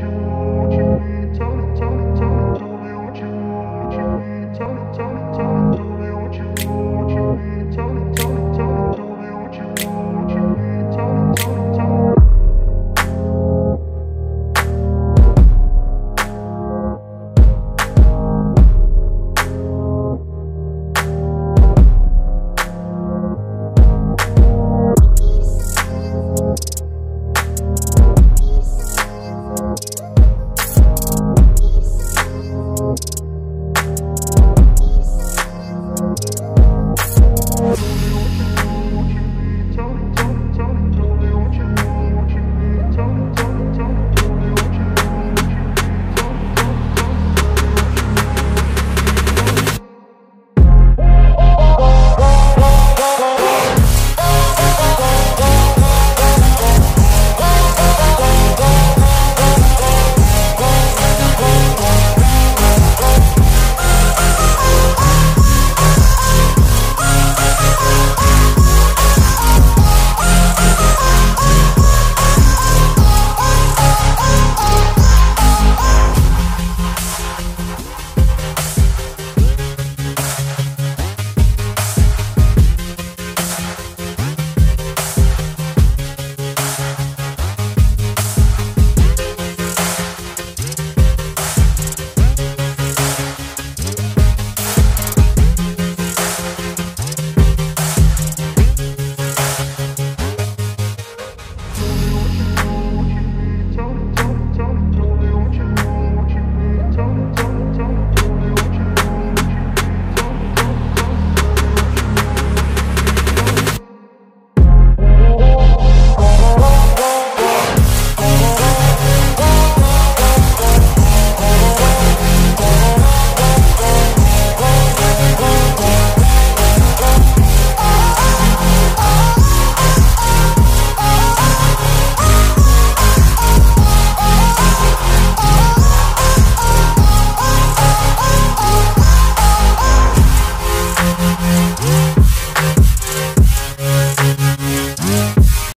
you.